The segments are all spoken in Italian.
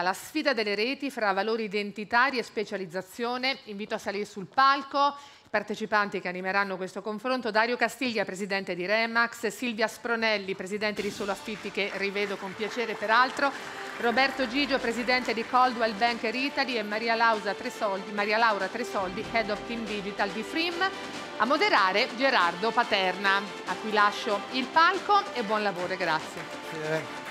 La sfida delle reti fra valori identitari e specializzazione. Invito a salire sul palco i partecipanti che animeranno questo confronto. Dario Castiglia, presidente di Remax, Silvia Spronelli, presidente di Solo Affitti, che rivedo con piacere peraltro, Roberto Gigio, presidente di Coldwell Banker Italy e Maria, Tresoldi, Maria Laura Tresoldi, Head of Team Digital di Frim. A moderare Gerardo Paterna, a cui lascio il palco e buon lavoro. Grazie. Sì.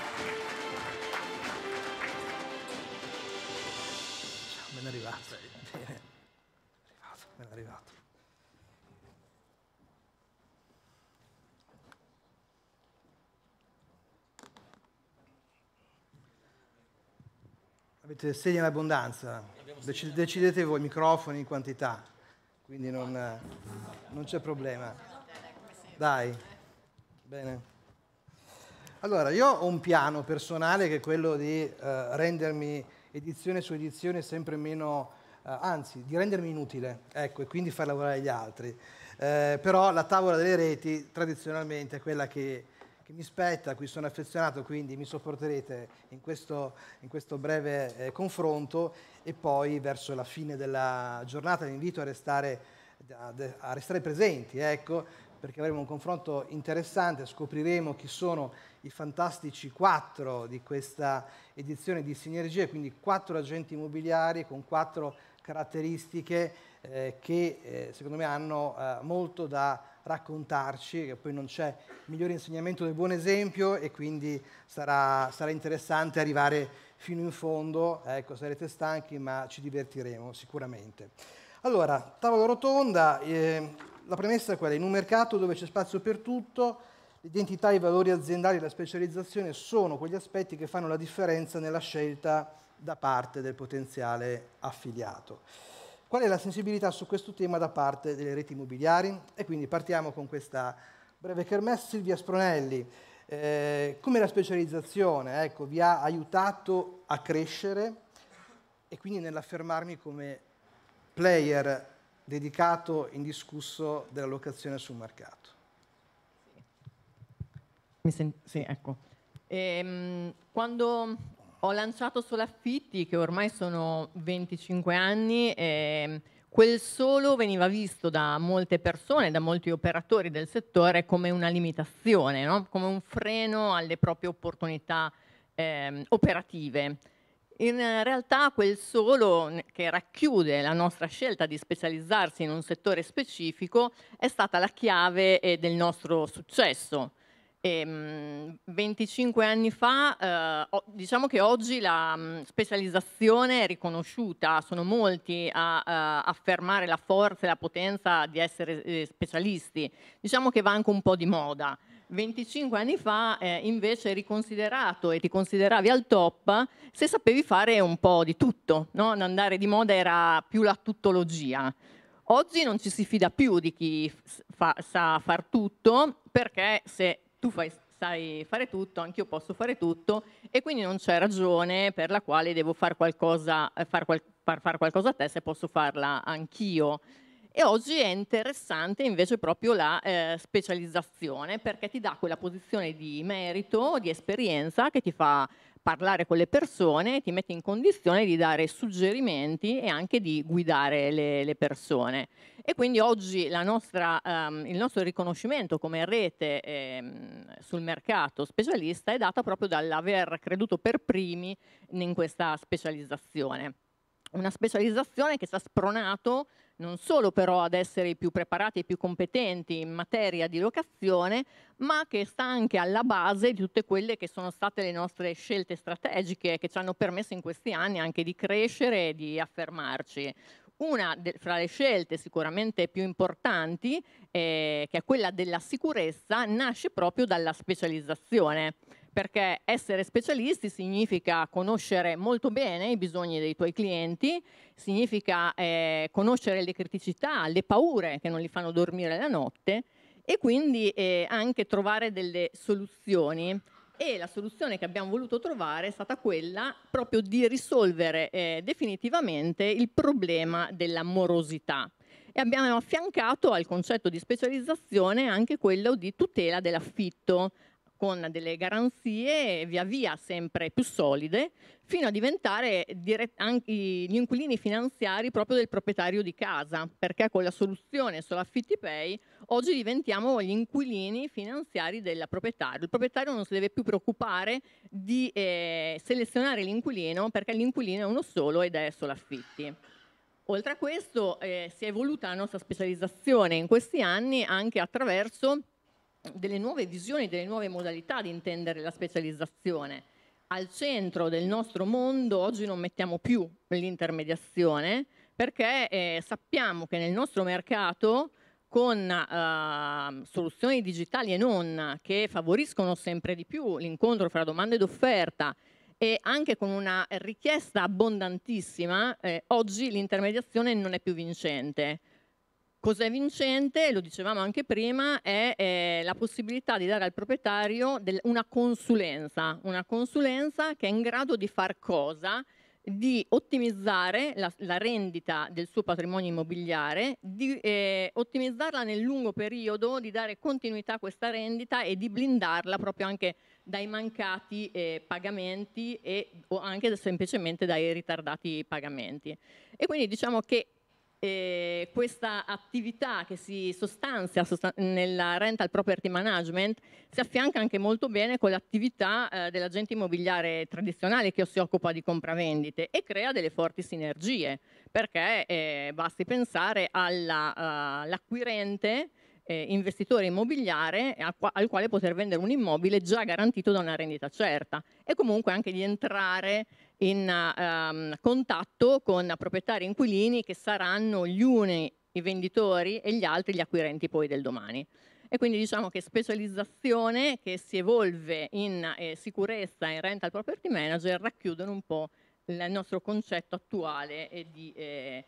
Avete segni in abbondanza, Dec- decidete voi, microfoni, quantità, quindi non, non c'è problema. Dai, bene. Allora, io ho un piano personale che è quello di uh, rendermi edizione su edizione sempre meno, eh, anzi di rendermi inutile, ecco, e quindi far lavorare gli altri. Eh, però la tavola delle reti tradizionalmente è quella che, che, mi spetta, a cui sono affezionato, quindi mi sopporterete in questo, in questo breve eh, confronto e poi verso la fine della giornata vi invito a restare, a, a restare presenti, ecco, perché avremo un confronto interessante, scopriremo chi sono i fantastici quattro di questa edizione di Sinergia, quindi quattro agenti immobiliari con quattro caratteristiche eh, che eh, secondo me hanno eh, molto da raccontarci, che poi non c'è migliore insegnamento del buon esempio e quindi sarà, sarà interessante arrivare fino in fondo, ecco, sarete stanchi ma ci divertiremo sicuramente. Allora, tavola rotonda, eh, la premessa è quella, in un mercato dove c'è spazio per tutto, l'identità, i valori aziendali e la specializzazione sono quegli aspetti che fanno la differenza nella scelta da parte del potenziale affiliato. Qual è la sensibilità su questo tema da parte delle reti immobiliari? E quindi partiamo con questa breve kermesse. Silvia Spronelli, eh, come la specializzazione ecco, vi ha aiutato a crescere e quindi nell'affermarmi come player dedicato, indiscusso della locazione sul mercato. Sì ecco. Ehm, quando ho lanciato Solaffitti, che ormai sono 25 anni, ehm, quel solo veniva visto da molte persone, da molti operatori del settore come una limitazione, no? come un freno alle proprie opportunità ehm, operative. In realtà quel solo che racchiude la nostra scelta di specializzarsi in un settore specifico è stata la chiave eh, del nostro successo. E, mh, 25 anni fa, eh, diciamo che oggi la mh, specializzazione è riconosciuta, sono molti a, a, affermare la forza e la potenza di essere eh, specialisti. Diciamo che va anche un po' di moda. 25 anni fa eh, invece eri considerato e ti consideravi al top se sapevi fare un po' di tutto, no? andare di moda era più la tuttologia. Oggi non ci si fida più di chi fa, sa far tutto perché se tu fai, sai fare tutto, anch'io posso fare tutto e quindi non c'è ragione per la quale devo far qualcosa, far, qual, far, far qualcosa a te se posso farla anch'io. E oggi è interessante invece proprio la eh, specializzazione perché ti dà quella posizione di merito, di esperienza che ti fa parlare con le persone, ti mette in condizione di dare suggerimenti e anche di guidare le, le persone. E quindi oggi nostra, um, il nostro riconoscimento come rete ehm, sul mercato specialista è data proprio dall'aver creduto per primi in questa specializzazione. Una specializzazione che ci ha spronato non solo però ad essere i più preparati e più competenti in materia di locazione, ma che sta anche alla base di tutte quelle che sono state le nostre scelte strategiche che ci hanno permesso in questi anni anche di crescere e di affermarci. Una de- fra le scelte sicuramente più importanti, eh, che è quella della sicurezza, nasce proprio dalla specializzazione perché essere specialisti significa conoscere molto bene i bisogni dei tuoi clienti, significa eh, conoscere le criticità, le paure che non li fanno dormire la notte e quindi eh, anche trovare delle soluzioni. E la soluzione che abbiamo voluto trovare è stata quella proprio di risolvere eh, definitivamente il problema della morosità e abbiamo affiancato al concetto di specializzazione anche quello di tutela dell'affitto, con delle garanzie via via sempre più solide fino a diventare anche gli inquilini finanziari proprio del proprietario di casa, perché con la soluzione solo affitti pay oggi diventiamo gli inquilini finanziari del proprietario. Il proprietario non si deve più preoccupare di eh, selezionare l'inquilino perché l'inquilino è uno solo ed è solo affitti. Oltre a questo eh, si è evoluta la nostra specializzazione in questi anni anche attraverso delle nuove visioni, delle nuove modalità di intendere la specializzazione. Al centro del nostro mondo oggi non mettiamo più l'intermediazione perché eh, sappiamo che nel nostro mercato con eh, soluzioni digitali e non che favoriscono sempre di più l'incontro fra domanda ed offerta e anche con una richiesta abbondantissima, eh, oggi l'intermediazione non è più vincente. Cos'è vincente? Lo dicevamo anche prima, è eh, la possibilità di dare al proprietario del, una consulenza, una consulenza che è in grado di far cosa? di ottimizzare la, la, rendita del suo patrimonio immobiliare, di eh, ottimizzarla nel lungo periodo, di dare continuità a questa rendita e di blindarla proprio anche dai mancati eh, pagamenti e, o anche semplicemente dai ritardati pagamenti. E quindi diciamo che eh, questa attività che si sostanzia sostan nella rental property management si affianca anche molto bene con l'attività eh, dell'agente immobiliare tradizionale che si occupa di compravendite e crea delle forti sinergie perché eh, basti pensare all'acquirente uh, eh, investitore immobiliare al, quale poter vendere un immobile già garantito da una rendita certa e comunque anche di entrare in um, contatto con proprietari inquilini che saranno gli uni i venditori e gli altri gli acquirenti poi del domani. E quindi diciamo che specializzazione che si evolve in eh, sicurezza e in rental property manager racchiudono un po' il nostro concetto attuale di eh,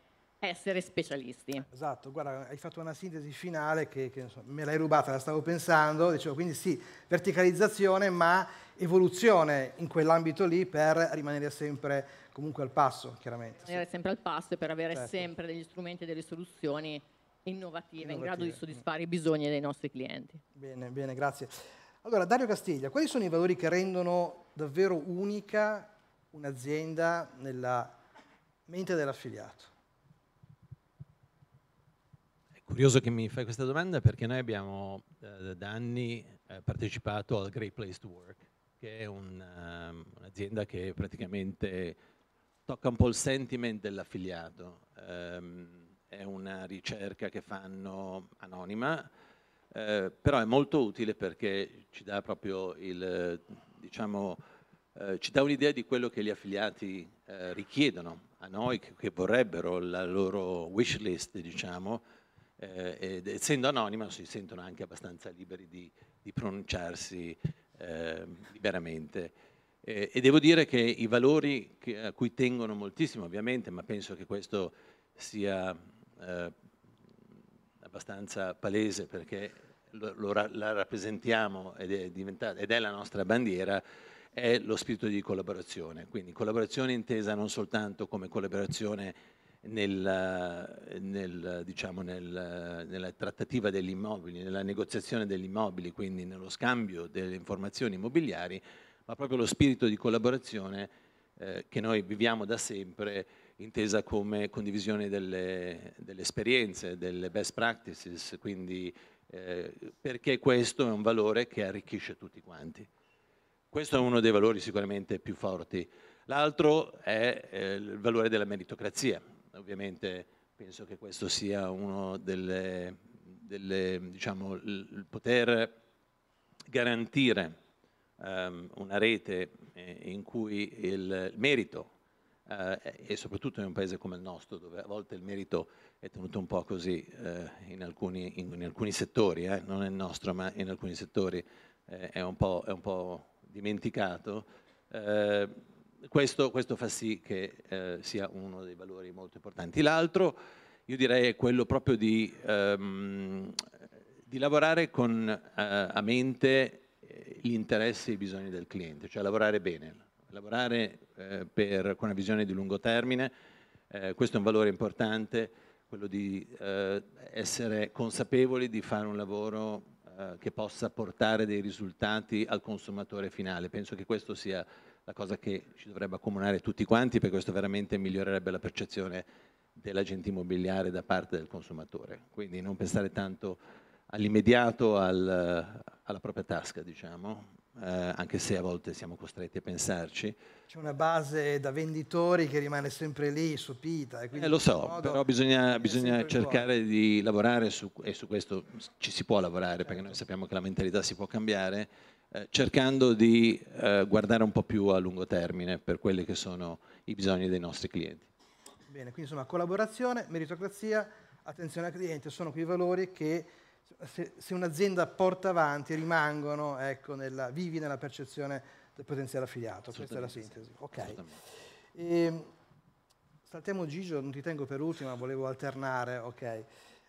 essere specialisti. Esatto, guarda, hai fatto una sintesi finale che, che insomma, me l'hai rubata, la stavo pensando, dicevo quindi sì, verticalizzazione ma evoluzione in quell'ambito lì per rimanere sempre comunque al passo, chiaramente. Rimanere sì. sempre al passo e per avere certo. sempre degli strumenti e delle soluzioni innovative, innovative, in grado di soddisfare i bisogni dei nostri clienti. Bene, bene, grazie. Allora, Dario Castiglia, quali sono i valori che rendono davvero unica un'azienda nella mente dell'affiliato? Curioso che mi fai questa domanda perché noi abbiamo eh, da anni eh, partecipato al Great Place to Work, che è um, un'azienda che praticamente tocca un po' il sentiment dell'affiliato. Um, è una ricerca che fanno anonima, eh, però è molto utile perché ci dà proprio il, diciamo, eh, ci dà un'idea di quello che gli affiliati eh, richiedono a noi, che, che vorrebbero la loro wish list, diciamo, eh, ed essendo anonima si sentono anche abbastanza liberi di, di pronunciarsi eh, liberamente. Eh, e devo dire che i valori che, a cui tengono moltissimo ovviamente, ma penso che questo sia eh, abbastanza palese perché lo, lo, la rappresentiamo ed è, ed è la nostra bandiera, è lo spirito di collaborazione. Quindi collaborazione intesa non soltanto come collaborazione nel, nel, diciamo, nel, nella trattativa degli immobili, nella negoziazione degli immobili, quindi nello scambio delle informazioni immobiliari, ma proprio lo spirito di collaborazione eh, che noi viviamo da sempre, intesa come condivisione delle, delle esperienze, delle best practices, quindi eh, perché questo è un valore che arricchisce tutti quanti. Questo è uno dei valori sicuramente più forti. L'altro è eh, il valore della meritocrazia. Ovviamente penso che questo sia uno delle, delle diciamo, il poter garantire um, una rete eh, in cui il merito Uh, e soprattutto in un paese come il nostro, dove a volte il merito è tenuto un po' così uh, in, alcuni, in, in, alcuni, settori, eh, non è il nostro, ma in alcuni settori eh, è, un è, un po', dimenticato. Uh, questo, questo, fa sì che eh, sia uno dei valori molto importanti. L'altro, io direi, è quello proprio di, um, di lavorare con uh, a mente gli interessi e i bisogni del cliente, cioè lavorare bene, lavorare eh, per, con una visione di lungo termine. Eh, questo è un valore importante, quello di eh, essere consapevoli di fare un lavoro eh, che possa portare dei risultati al consumatore finale. Penso che questo sia la cosa che ci dovrebbe accomunare tutti quanti perché questo veramente migliorerebbe la percezione dell'agente immobiliare da parte del consumatore. Quindi non pensare tanto all'immediato, al, alla propria tasca, diciamo, eh, anche se a volte siamo costretti a pensarci. C'è una base da venditori che rimane sempre lì, sopita. E eh, lo so, però bisogna, bisogna cercare di lavorare su, e su questo ci si può lavorare certo. perché noi sappiamo che la mentalità si può cambiare, eh, cercando di eh, guardare un po' più a lungo termine per quelli che sono i bisogni dei nostri clienti. Bene, quindi insomma collaborazione, meritocrazia, attenzione al cliente, sono quei valori che se, se un'azienda porta avanti rimangono ecco, nella, vivi nella percezione del potenziale affiliato. Questa è la sintesi. Ok. E, ehm, saltiamo Gigio, non ti tengo per ultima, volevo alternare. Ok.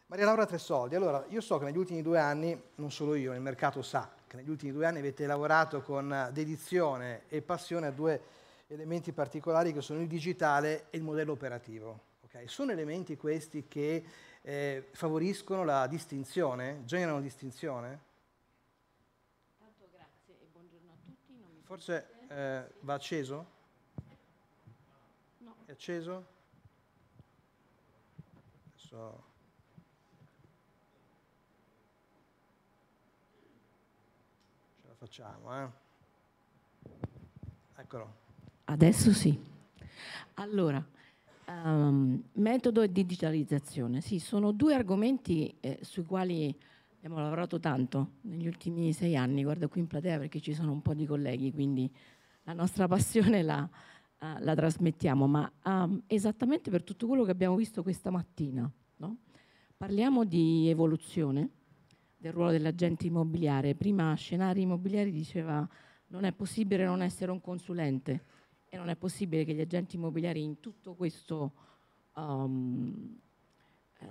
Maria Laura Tresoldi, allora io so che negli ultimi due anni, non solo io, il mercato sa che negli ultimi due anni avete lavorato con dedizione e passione a due elementi particolari che sono il digitale e il modello operativo. Okay? Sono elementi questi che eh, favoriscono la distinzione, generano distinzione? Tanto grazie e buongiorno a tutti. Forse eh, va acceso? No. È acceso? Adesso... Ce la facciamo, eh? Eccolo. Adesso sì. Allora, um, metodo e digitalizzazione. Sì, sono due argomenti eh, sui quali abbiamo lavorato tanto negli ultimi sei anni. Guardo qui in platea perché ci sono un po' di colleghi, quindi la nostra passione la, uh, la trasmettiamo, ma um, esattamente per tutto quello che abbiamo visto questa mattina. No? Parliamo di evoluzione del ruolo dell'agente immobiliare. Prima Scenari Immobiliari diceva non è possibile non essere un consulente e non è possibile che gli agenti immobiliari in tutto questo um,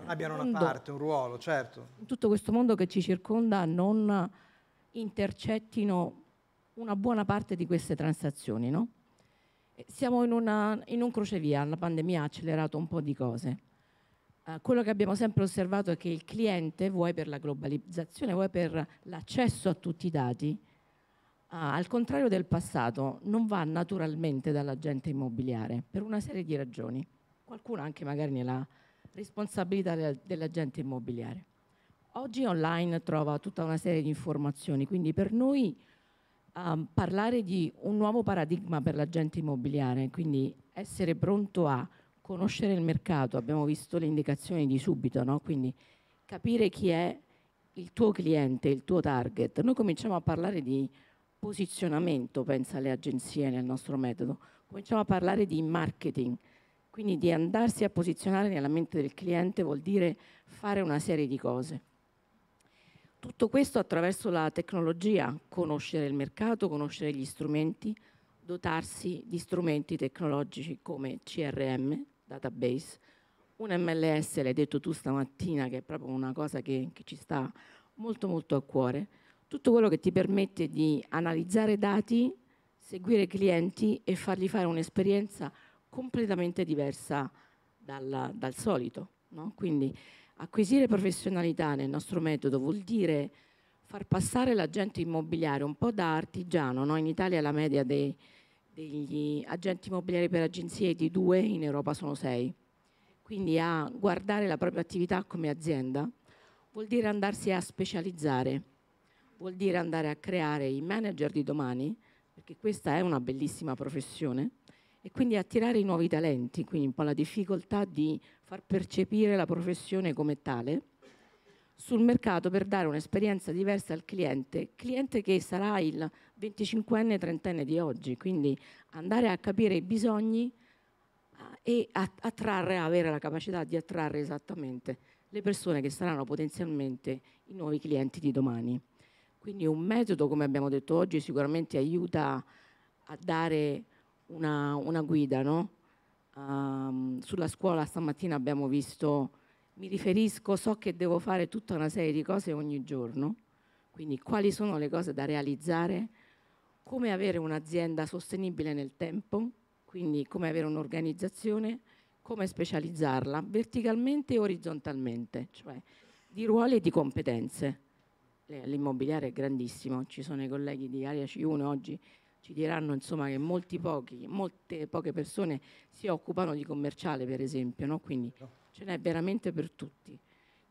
abbiano mondo, una parte, un ruolo, certo. In tutto questo mondo che ci circonda non intercettino una buona parte di queste transazioni, no? Siamo in, una, in, un crocevia, la pandemia ha accelerato un po' di cose. Uh, quello che abbiamo sempre osservato è che il cliente, vuoi per la globalizzazione, vuoi per l'accesso a tutti i dati, ah, al contrario del passato, non va naturalmente dall'agente immobiliare per una serie di ragioni, qualcuno anche magari nella responsabilità dell'agente immobiliare. Oggi online trova tutta una serie di informazioni, quindi per noi um, parlare di un nuovo paradigma per l'agente immobiliare, quindi essere pronto a conoscere il mercato, abbiamo visto le indicazioni di subito, no? quindi capire chi è il tuo cliente, il tuo target. Noi cominciamo a parlare di posizionamento, pensa alle agenzie nel nostro metodo. Cominciamo a parlare di marketing, quindi di andarsi a posizionare nella mente del cliente vuol dire fare una serie di cose. Tutto questo attraverso la tecnologia, conoscere il mercato, conoscere gli strumenti, dotarsi di strumenti tecnologici come CRM, database, un MLS, l'hai detto tu stamattina, che è proprio una cosa che, che ci sta molto molto a cuore, tutto quello che ti permette di analizzare dati, seguire clienti e fargli fare un'esperienza completamente diversa dal, dal solito. No? Quindi acquisire professionalità nel nostro metodo vuol dire far passare l'agente immobiliare un po' da artigiano, no? in Italia la media dei, degli agenti immobiliari per agenzie di due, in Europa sono sei. Quindi a guardare la propria attività come azienda vuol dire andarsi a specializzare vuol dire andare a creare i manager di domani, perché questa è una bellissima professione, e quindi attirare i nuovi talenti, quindi un po' la difficoltà di far percepire la professione come tale sul mercato per dare un'esperienza diversa al cliente, cliente che sarà il 25enne, 30enne di oggi, quindi andare a capire i bisogni e attrarre, avere la capacità di attrarre esattamente le persone che saranno potenzialmente i nuovi clienti di domani. Quindi un metodo, come abbiamo detto oggi, sicuramente aiuta a dare una, una guida. No? Um, sulla scuola stamattina abbiamo visto, mi riferisco, so che devo fare tutta una serie di cose ogni giorno, quindi quali sono le cose da realizzare, come avere un'azienda sostenibile nel tempo, quindi come avere un'organizzazione, come specializzarla verticalmente e orizzontalmente, cioè di ruoli e di competenze l'immobiliare è grandissimo, ci sono i colleghi di Area C1 oggi ci diranno insomma, che molti pochi, molte poche persone si occupano di commerciale per esempio, no? quindi ce n'è veramente per tutti.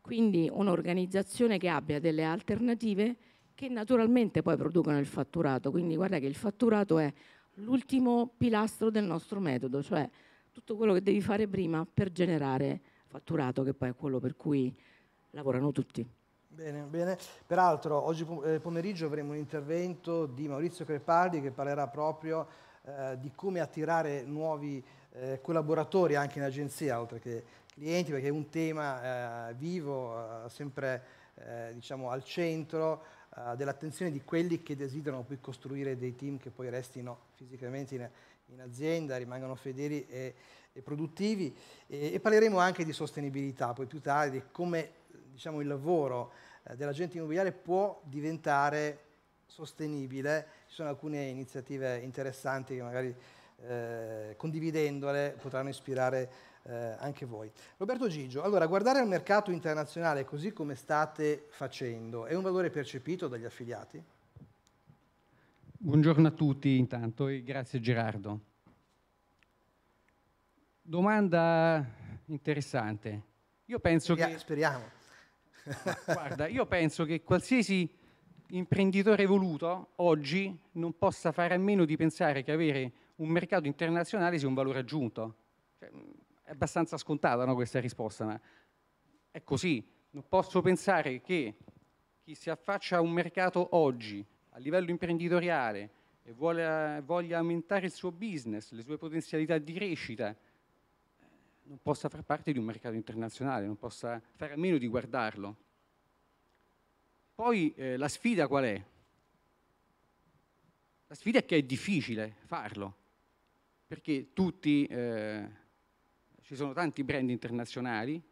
Quindi un'organizzazione che abbia delle alternative che naturalmente poi producono il fatturato, quindi guarda che il fatturato è l'ultimo pilastro del nostro metodo, cioè tutto quello che devi fare prima per generare fatturato, che poi è quello per cui lavorano tutti. Bene, bene. Peraltro oggi eh, pomeriggio avremo un intervento di Maurizio Crepaldi che parlerà proprio eh, di come attirare nuovi eh, collaboratori anche in agenzia, oltre che clienti, perché è un tema eh, vivo, eh, sempre eh, diciamo, al centro dell'attenzione di quelli che desiderano poi costruire dei team che poi restino fisicamente in, in azienda, rimangano fedeli e, e produttivi. E, e, parleremo anche di sostenibilità poi più tardi, di come diciamo, il lavoro eh, dell'agente immobiliare può diventare sostenibile. Ci sono alcune iniziative interessanti che magari eh, condividendole potranno ispirare eh, anche voi. Roberto Gigio, allora guardare al mercato internazionale così come state facendo è un valore percepito dagli affiliati? Buongiorno a tutti intanto e grazie Gerardo. Domanda interessante. Io penso Speria- che... Speriamo. Guarda, io penso che qualsiasi imprenditore evoluto oggi non possa fare a meno di pensare che avere un mercato internazionale sia un valore aggiunto. Cioè, è abbastanza scontata no, questa risposta, ma è così. Non posso pensare che chi si affaccia a un mercato oggi a livello imprenditoriale e vuole, voglia aumentare il suo business, le sue potenzialità di crescita, non possa far parte di un mercato internazionale, non possa fare a meno di guardarlo. Poi eh, la sfida qual è? La sfida è che è difficile farlo, perché tutti, eh, ci sono tanti brand internazionali,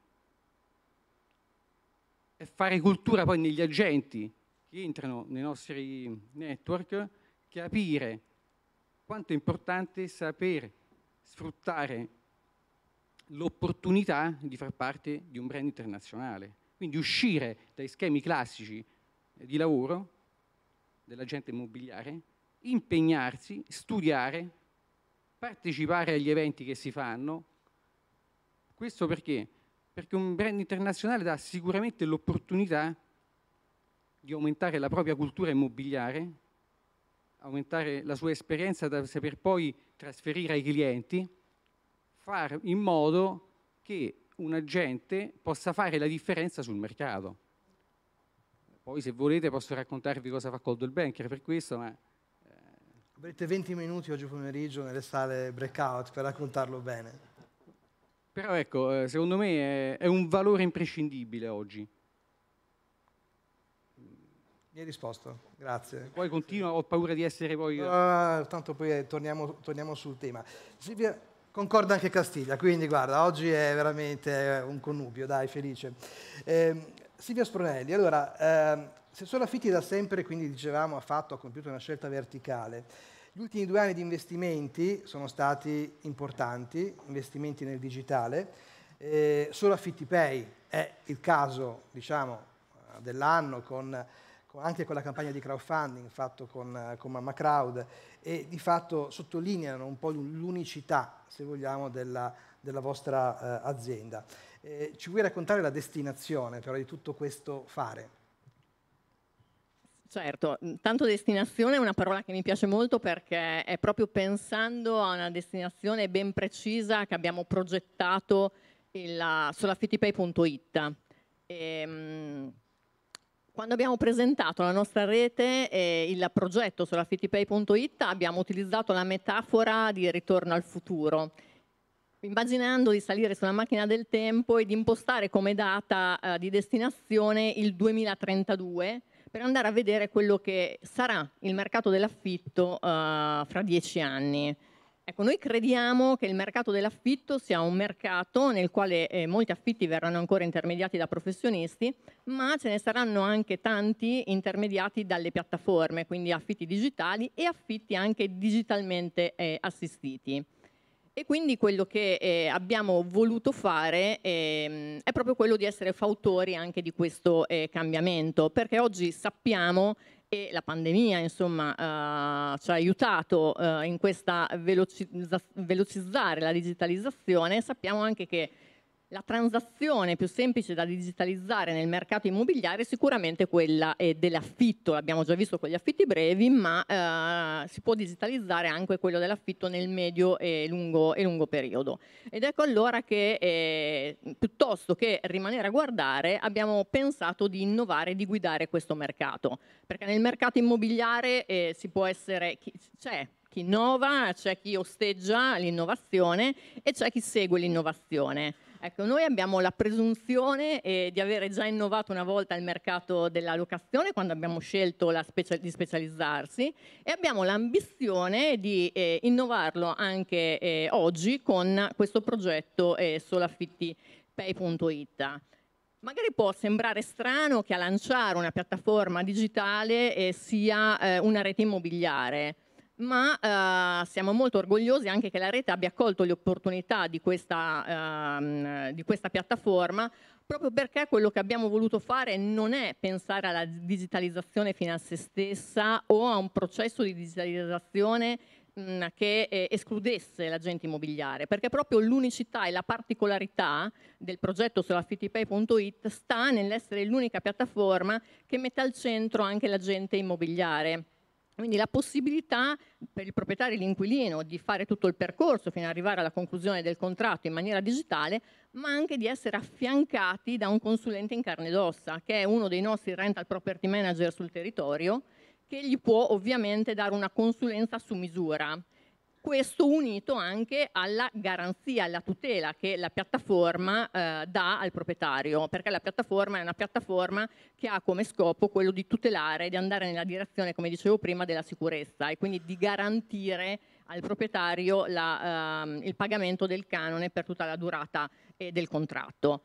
e fare cultura poi negli agenti che entrano nei nostri network, capire quanto è importante saper sfruttare l'opportunità di far parte di un brand internazionale. Quindi uscire dai schemi classici di lavoro dell'agente immobiliare, impegnarsi, studiare, partecipare agli eventi che si fanno. Questo perché? Perché un brand internazionale dà sicuramente l'opportunità di aumentare la propria cultura immobiliare, aumentare la sua esperienza da saper poi trasferire ai clienti, fare in modo che un agente possa fare la differenza sul mercato. Poi se volete posso raccontarvi cosa fa Coldwell Banker per questo, ma... Eh... Avrete 20 minuti oggi pomeriggio nelle sale breakout per raccontarlo bene. Però ecco, eh, secondo me è, è un valore imprescindibile oggi. Mi hai risposto, grazie. Poi continua, ho paura di essere poi... No, no, no, tanto poi eh, torniamo, torniamo sul tema. Silvia, concorda anche Castiglia, quindi guarda, oggi è veramente un connubio, dai, felice. Eh, Silvia Spronelli, allora, ehm, Sessuolo Affitti da sempre, quindi dicevamo, ha fatto, ha compiuto una scelta verticale. Gli ultimi due anni di investimenti sono stati importanti, investimenti nel digitale. Eh, solo Affitti Pay è il caso, diciamo, dell'anno con, con, anche con la campagna di crowdfunding fatto con, con Mamma Crowd e di fatto sottolineano un po' l'unicità, se vogliamo, della, della vostra eh, azienda. Eh, ci vuoi raccontare la destinazione però di tutto questo fare? Certo, tanto destinazione è una parola che mi piace molto perché è proprio pensando a una destinazione ben precisa che abbiamo progettato sull'affittipay.it. Ehm, quando abbiamo presentato la nostra rete e il progetto sull'affittipay.it abbiamo utilizzato la metafora di ritorno al futuro immaginando di salire sulla macchina del tempo e di impostare come data eh, di destinazione il 2032 per andare a vedere quello che sarà il mercato dell'affitto eh, fra dieci anni. Ecco, noi crediamo che il mercato dell'affitto sia un mercato nel quale eh, molti affitti verranno ancora intermediati da professionisti, ma ce ne saranno anche tanti intermediati dalle piattaforme, quindi affitti digitali e affitti anche digitalmente eh, assistiti. E quindi quello che eh, abbiamo voluto fare eh, è proprio quello di essere fautori anche di questo eh, cambiamento, perché oggi sappiamo e la pandemia insomma uh, ci ha aiutato uh, in questa velocizza velocizzare la digitalizzazione, sappiamo anche che la transazione più semplice da digitalizzare nel mercato immobiliare è sicuramente quella eh, dell'affitto, l'abbiamo già visto con gli affitti brevi, ma eh, si può digitalizzare anche quello dell'affitto nel medio e lungo, e lungo, periodo. Ed ecco allora che eh, piuttosto che rimanere a guardare abbiamo pensato di innovare, di guidare questo mercato, perché nel mercato immobiliare eh, si può essere, c'è chi innova, c'è chi osteggia l'innovazione e c'è chi segue l'innovazione. Ecco, noi abbiamo la presunzione eh, di avere già innovato una volta il mercato della locazione quando abbiamo scelto specia di specializzarsi e abbiamo l'ambizione di eh, innovarlo anche eh, oggi con questo progetto eh, solafittipay.it. Magari può sembrare strano che a lanciare una piattaforma digitale eh, sia eh, una rete immobiliare, ma eh, siamo molto orgogliosi anche che la rete abbia colto le opportunità di questa, ehm, di questa piattaforma proprio perché quello che abbiamo voluto fare non è pensare alla digitalizzazione fino a se stessa o a un processo di digitalizzazione mh, che eh, escludesse l'agente immobiliare, perché proprio l'unicità e la particolarità del progetto solaffitipay.it sta nell'essere l'unica piattaforma che mette al centro anche l'agente immobiliare quindi la possibilità per il proprietario e l'inquilino di fare tutto il percorso fino ad arrivare alla conclusione del contratto in maniera digitale, ma anche di essere affiancati da un consulente in carne ed ossa, che è uno dei nostri rental property manager sul territorio, che gli può ovviamente dare una consulenza su misura questo unito anche alla garanzia, alla tutela che la piattaforma eh, dà al proprietario, perché la piattaforma è una piattaforma che ha come scopo quello di tutelare, di andare nella direzione, come dicevo prima, della sicurezza e quindi di garantire al proprietario la, ehm, il pagamento del canone per tutta la durata eh, del contratto.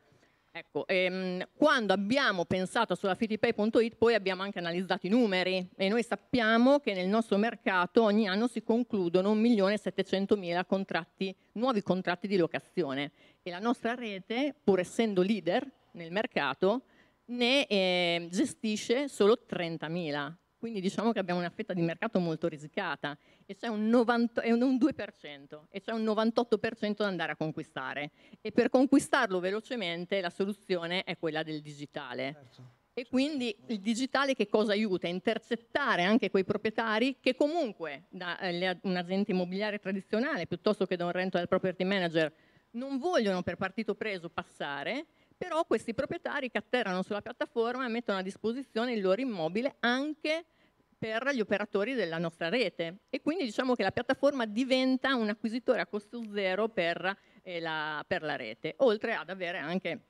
Ecco, ehm, quando abbiamo pensato sulla fittipay.it poi abbiamo anche analizzato i numeri e noi sappiamo che nel nostro mercato ogni anno si concludono 1.700.000 contratti, nuovi contratti di locazione e la nostra rete, pur essendo leader nel mercato, ne eh, gestisce solo 30.000. Quindi diciamo che abbiamo una fetta di mercato molto risicata e c'è un, 90, un 2% e c'è un 98% da andare a conquistare. E per conquistarlo velocemente la soluzione è quella del digitale. Certo. E quindi il digitale che cosa aiuta? Intercettare anche quei proprietari che comunque da eh, un agente immobiliare tradizionale piuttosto che da un rental property manager non vogliono per partito preso passare però questi proprietari che atterrano sulla piattaforma e mettono a disposizione il loro immobile anche per gli operatori della nostra rete e quindi diciamo che la piattaforma diventa un acquisitore a costo zero per, eh, la, per la rete, oltre ad avere anche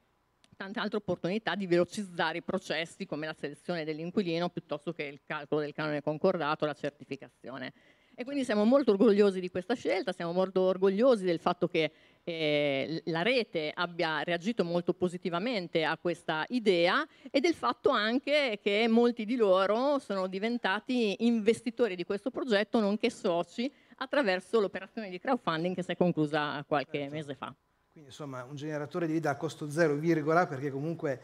tante altre opportunità di velocizzare i processi come la selezione dell'inquilino piuttosto che il calcolo del canone concordato, la certificazione. E quindi siamo molto orgogliosi di questa scelta, siamo molto orgogliosi del fatto che eh, la rete abbia reagito molto positivamente a questa idea e del fatto anche che molti di loro sono diventati investitori di questo progetto, nonché soci, attraverso l'operazione di crowdfunding che si è conclusa qualche certo. mese fa. Quindi insomma un generatore di vita a costo zero, virgola, perché comunque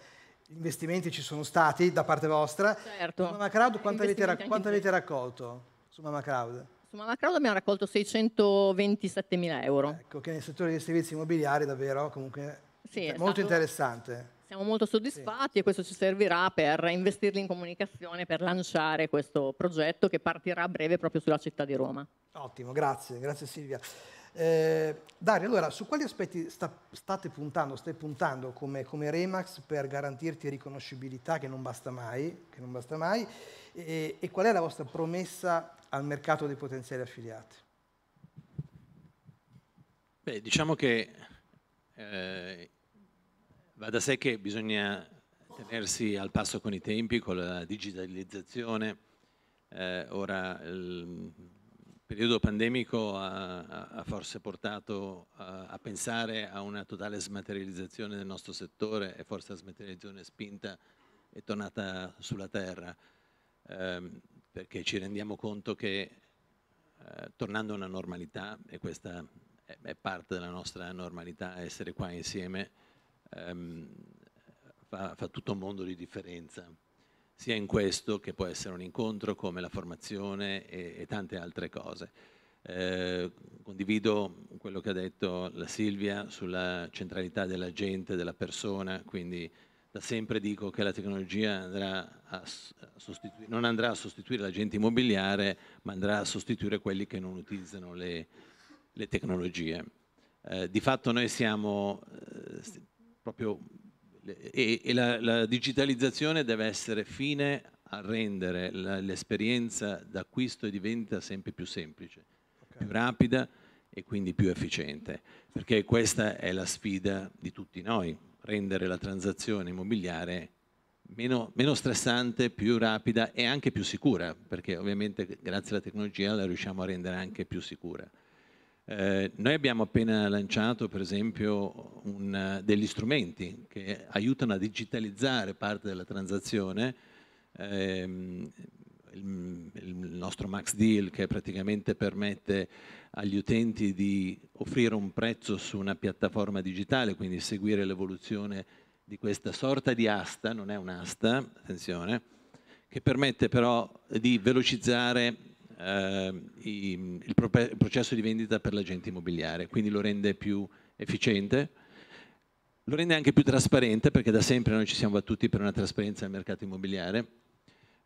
gli investimenti ci sono stati da parte vostra. Certo. Su Mama Crowd quanto avete, quanto avete raccolto? Su Mama Crowd? Su Mama Crowd abbiamo raccolto 627 mila euro. Ecco, che nel settore dei servizi immobiliari davvero comunque sì, molto stato, interessante. Siamo molto soddisfatti sì. e questo ci servirà per investirli in comunicazione, per lanciare questo progetto che partirà a breve proprio sulla città di Roma. Ottimo, grazie, grazie Silvia. Eh, Dario, allora, su quali aspetti sta, state puntando, stai puntando come, come, Remax per garantirti riconoscibilità che non basta mai, non basta mai e, e qual è la vostra promessa al mercato dei potenziali affiliati? Beh, diciamo che eh, va da sé che bisogna tenersi al passo con i tempi, con la digitalizzazione. Eh, ora il periodo pandemico ha, ha forse portato a, a, pensare a una totale smaterializzazione del nostro settore e forse la smaterializzazione spinta è tornata sulla terra. Eh, perché ci rendiamo conto che eh, tornando a una normalità, e questa è, è parte della nostra normalità essere qua insieme, ehm, fa, fa tutto un mondo di differenza sia in questo che può essere un incontro come la formazione e, e tante altre cose. Eh, condivido quello che ha detto la Silvia sulla centralità della gente, della persona, quindi da sempre dico che la tecnologia andrà non andrà a sostituire l'agente immobiliare, ma andrà a sostituire quelli che non utilizzano le, le tecnologie. Eh, di fatto noi siamo eh, proprio e, e la, la, digitalizzazione deve essere fine a rendere l'esperienza d'acquisto e di vendita sempre più semplice, okay. più rapida e quindi più efficiente, perché questa è la sfida di tutti noi, rendere la transazione immobiliare meno, meno stressante, più rapida e anche più sicura, perché ovviamente grazie alla tecnologia la riusciamo a rendere anche più sicura. Eh, noi abbiamo appena lanciato per esempio un, degli strumenti che aiutano a digitalizzare parte della transazione, eh, il, il, nostro Max Deal che praticamente permette agli utenti di offrire un prezzo su una piattaforma digitale, quindi seguire l'evoluzione di questa sorta di asta, non è un'asta, attenzione, che permette però di velocizzare eh, il, il processo di vendita per l'agente immobiliare, quindi lo rende più efficiente, lo rende anche più trasparente perché da sempre noi ci siamo battuti per una trasparenza del mercato immobiliare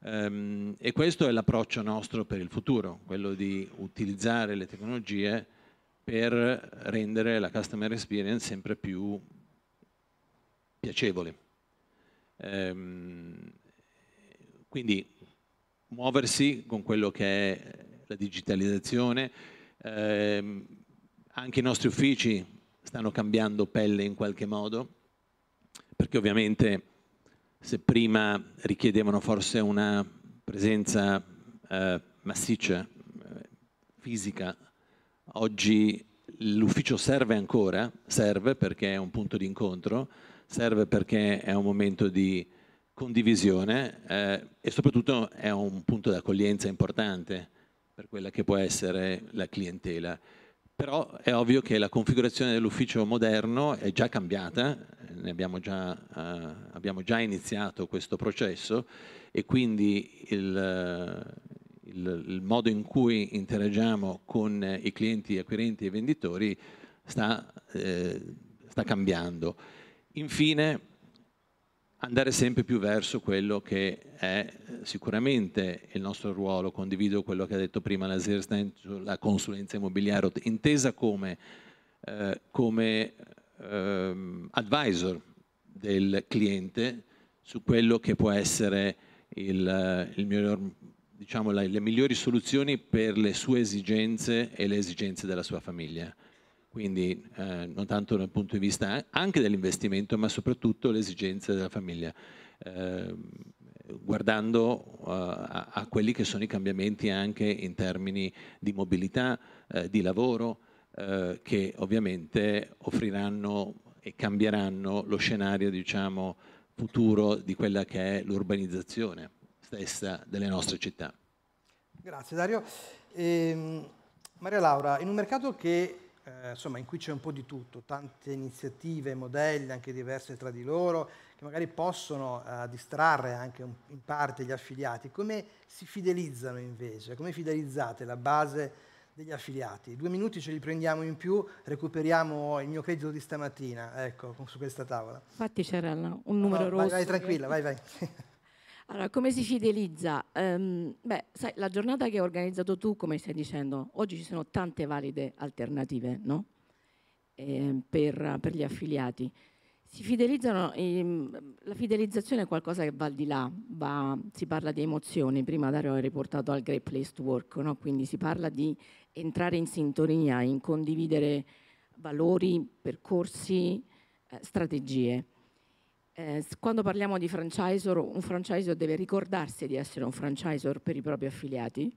e questo è l'approccio nostro per il futuro, quello di utilizzare le tecnologie per rendere la customer experience sempre più piacevole. Um, quindi muoversi con quello che è la digitalizzazione. Eh, anche i nostri uffici stanno cambiando pelle in qualche modo, perché ovviamente se prima richiedevano forse una presenza eh, massiccia, eh, fisica, oggi l'ufficio serve ancora, serve perché è un punto di incontro, serve perché è un momento di condivisione eh, e soprattutto è un punto d'accoglienza importante per quella che può essere la clientela. Però è ovvio che la configurazione dell'ufficio moderno è già cambiata, abbiamo già, eh, abbiamo già iniziato questo processo e quindi il, il, il, modo in cui interagiamo con i clienti, acquirenti e venditori sta, eh, sta cambiando. Infine, andare sempre più verso quello che è sicuramente il nostro ruolo, condivido quello che ha detto prima la Zerstein sulla consulenza immobiliare, intesa come, eh, come eh, advisor del cliente su quello che può essere il, il miglior, diciamo, le migliori soluzioni per le sue esigenze e le esigenze della sua famiglia quindi eh, non tanto dal punto di vista anche dell'investimento, ma soprattutto le esigenze della famiglia, eh, guardando uh, a, a, quelli che sono i cambiamenti anche in termini di mobilità, eh, di lavoro, eh, che ovviamente offriranno e cambieranno lo scenario diciamo, futuro di quella che è l'urbanizzazione stessa delle nostre città. Grazie Dario. Ehm, Maria Laura, in un mercato che eh, insomma, in cui c'è un po' di tutto, tante iniziative, modelli anche diverse tra di loro, che magari possono eh, distrarre anche un, in parte gli affiliati. Come si fidelizzano invece? Come fidelizzate la base degli affiliati? Due minuti ce li prendiamo in più, recuperiamo il mio credito di stamattina, ecco, su questa tavola. Infatti c'era un numero no, rosso. Vai, vai tranquilla, vai, vai. Allora, come si fidelizza? Um, beh, sai, la giornata che hai organizzato tu, come stai dicendo, oggi ci sono tante valide alternative no? eh, per, per, gli affiliati. Si fidelizzano, ehm, la fidelizzazione è qualcosa che va al di là, va, si parla di emozioni, prima Dario ha riportato al Great Place to Work, no? quindi si parla di entrare in sintonia, in condividere valori, percorsi, eh, strategie eh, quando parliamo di franchisor, un franchisor deve ricordarsi di essere un franchisor per i propri affiliati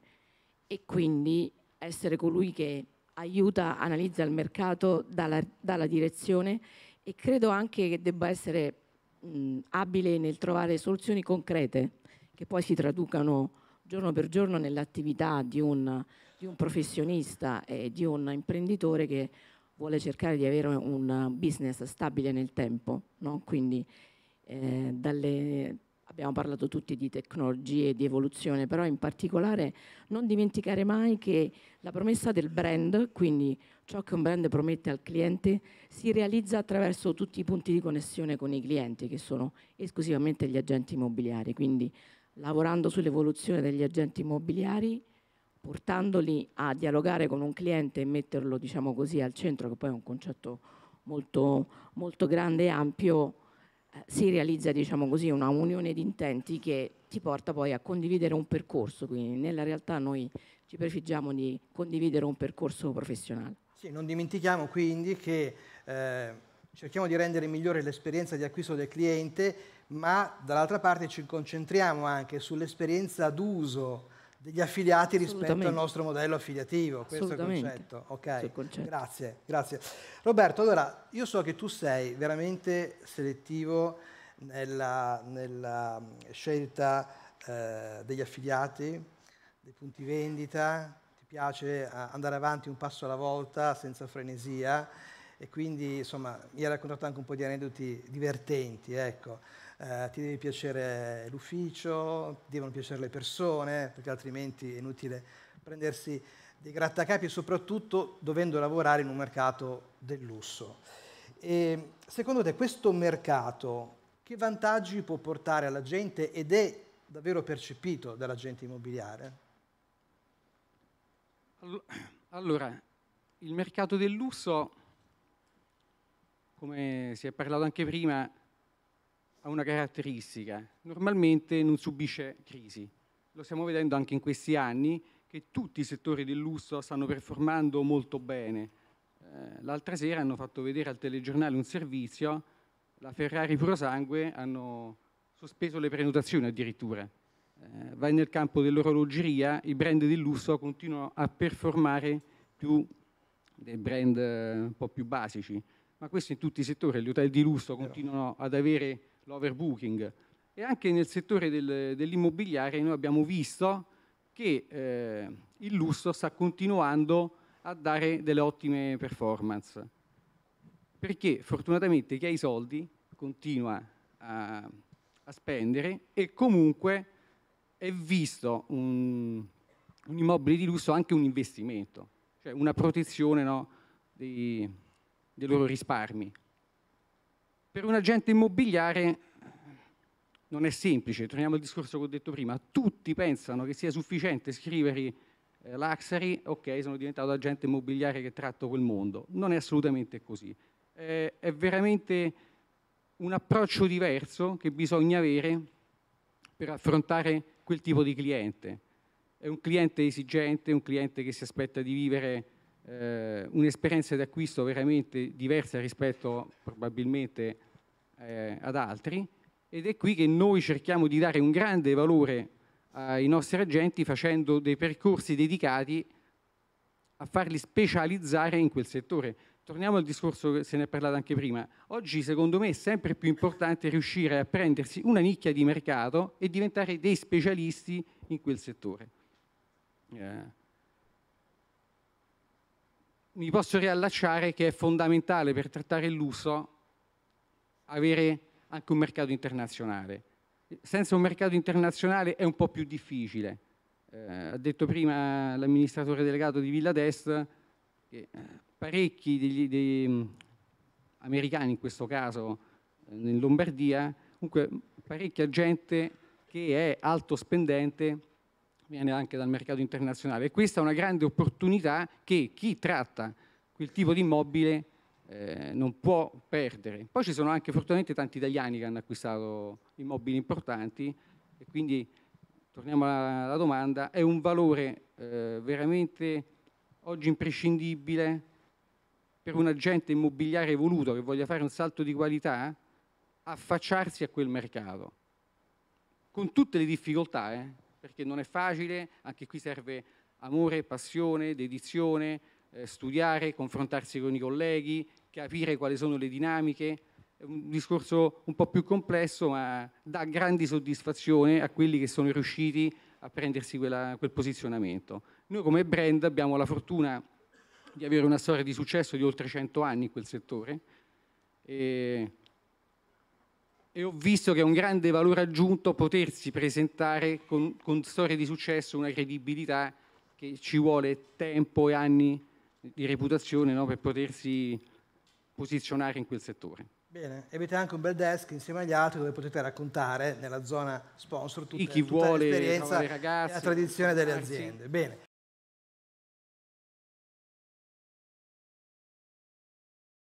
e quindi essere colui che aiuta, analizza il mercato, dà la, direzione e credo anche che debba essere mh, abile nel trovare soluzioni concrete che poi si traducano giorno per giorno nell'attività di un, di un professionista e di un imprenditore che vuole cercare di avere un business stabile nel tempo, no? quindi eh, dalle, abbiamo parlato tutti di tecnologie e di evoluzione, però in particolare non dimenticare mai che la promessa del brand, quindi ciò che un brand promette al cliente, si realizza attraverso tutti i punti di connessione con i clienti, che sono esclusivamente gli agenti immobiliari. Quindi lavorando sull'evoluzione degli agenti immobiliari, portandoli a dialogare con un cliente e metterlo, diciamo così, al centro, che poi è un concetto molto, molto grande e ampio, si realizza diciamo così, una unione di intenti che ti porta poi a condividere un percorso, quindi nella realtà noi ci prefiggiamo di condividere un percorso professionale. Sì, non dimentichiamo quindi che eh, cerchiamo di rendere migliore l'esperienza di acquisto del cliente, ma dall'altra parte ci concentriamo anche sull'esperienza d'uso degli affiliati rispetto al nostro modello affiliativo. Questo è il concetto. Ok, concetto. grazie, grazie. Roberto, allora io so che tu sei veramente selettivo nella, nella scelta eh, degli affiliati, dei punti vendita, ti piace eh, andare avanti un passo alla volta senza frenesia e quindi insomma mi hai raccontato anche un po' di aneddoti divertenti, ecco eh, ti deve piacere l'ufficio, ti devono piacere le persone, perché altrimenti è inutile prendersi dei grattacapi, soprattutto dovendo lavorare in un mercato del lusso. E secondo te questo mercato che vantaggi può portare alla gente ed è davvero percepito dall'agente immobiliare? Allora, il mercato del lusso, come si è parlato anche prima, ha una caratteristica, normalmente non subisce crisi. Lo stiamo vedendo anche in questi anni che tutti i settori del lusso stanno performando molto bene. Eh, l'altra sera hanno fatto vedere al telegiornale un servizio, la Ferrari Puro Sangue hanno sospeso le prenotazioni addirittura. Eh, vai nel campo dell'orologeria, i brand del lusso continuano a performare più dei brand eh, un po' più basici, ma questo in tutti i settori, gli hotel di lusso continuano ad avere l'overbooking. E anche nel settore del, dell'immobiliare noi abbiamo visto che eh, il lusso sta continuando a dare delle ottime performance. Perché fortunatamente chi ha i soldi continua a, a spendere e comunque è visto un, un, immobile di lusso anche un investimento, cioè una protezione no, dei, dei loro risparmi. Per un agente immobiliare non è semplice, torniamo al discorso che ho detto prima, tutti pensano che sia sufficiente scrivere eh, Luxury, ok, sono diventato agente immobiliare che tratto quel mondo. Non è assolutamente così. È veramente un approccio diverso che bisogna avere per affrontare quel tipo di cliente. È un cliente esigente, un cliente che si aspetta di vivere eh, un'esperienza di acquisto veramente diversa rispetto probabilmente eh, ad altri ed è qui che noi cerchiamo di dare un grande valore ai nostri agenti facendo dei percorsi dedicati a farli specializzare in quel settore. Torniamo al discorso che se ne è parlato anche prima. Oggi secondo me è sempre più importante riuscire a prendersi una nicchia di mercato e diventare dei specialisti in quel settore. Eh mi posso riallacciare che è fondamentale per trattare il lusso avere anche un mercato internazionale. Senza un mercato internazionale è un po' più difficile. Eh, ha detto prima l'amministratore delegato di Villa d'Est che eh, parecchi degli, dei um, americani, in questo caso eh, in Lombardia, comunque parecchia gente che è alto spendente viene anche dal mercato internazionale. E questa è una grande opportunità che chi tratta quel tipo di immobile eh, non può perdere. Poi ci sono anche fortunatamente tanti italiani che hanno acquistato immobili importanti e quindi torniamo alla, alla domanda, è un valore eh, veramente oggi imprescindibile per un agente immobiliare evoluto che voglia fare un salto di qualità affacciarsi a quel mercato con tutte le difficoltà, eh? Perché non è facile, anche qui serve amore, passione, dedizione, eh, studiare, confrontarsi con i colleghi, capire quali sono le dinamiche. È un discorso un po' più complesso, ma dà grandi soddisfazione a quelli che sono riusciti a prendersi quella, quel posizionamento. Noi come brand abbiamo la fortuna di avere una storia di successo di oltre 100 anni in quel settore e, e ho visto che è un grande valore aggiunto potersi presentare con, con storie di successo, una credibilità che ci vuole tempo e anni di reputazione no, per potersi posizionare in quel settore. Bene, e avete anche un bel desk insieme agli altri dove potete raccontare nella zona sponsor tutte, chi tutta vuole l'esperienza e la tradizione delle ragazzi. aziende. Bene.